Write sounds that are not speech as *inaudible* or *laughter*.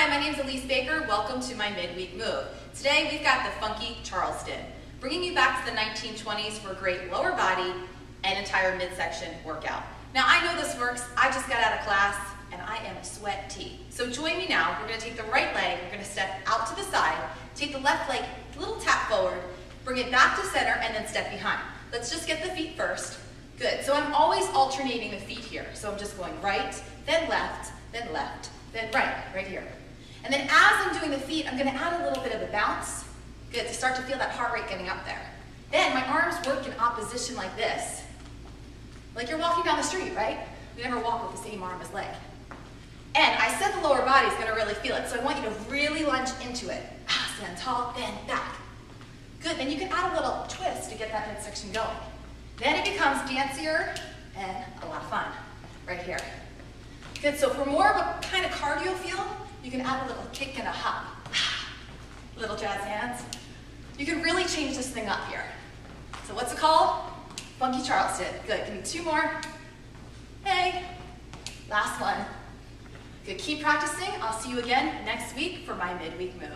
Hi, my name is Ilyse Baker. Welcome to my midweek move. Today we've got the funky Charleston, bringing you back to the 1920s for a great lower body and entire midsection workout. Now I know this works. I just got out of class and I am a sweat sweaty. So join me now. We're gonna take the right leg, we're gonna step out to the side, take the left leg, little tap forward, bring it back to center and then step behind. Let's just get the feet first. Good, so I'm always alternating the feet here. So I'm just going right, then left, then left, then right, right here. And then as I'm doing the feet, I'm gonna add a little bit of a bounce. Good, to start to feel that heart rate getting up there. Then my arms work in opposition like this. Like you're walking down the street, right? We never walk with the same arm as leg. And I said the lower body is gonna really feel it, so I want you to really lunge into it. Ah, stand tall, then back. Good, then you can add a little twist to get that midsection going. Then it becomes dancier and a lot of fun right here. Good, so for more of a kind of cardio feel, you can add a little kick and a hop. *sighs* Little jazz hands. You can really change this thing up here. So what's it called? Funky Charleston. Good, give me two more. Hey, last one. Good, keep practicing. I'll see you again next week for my midweek move.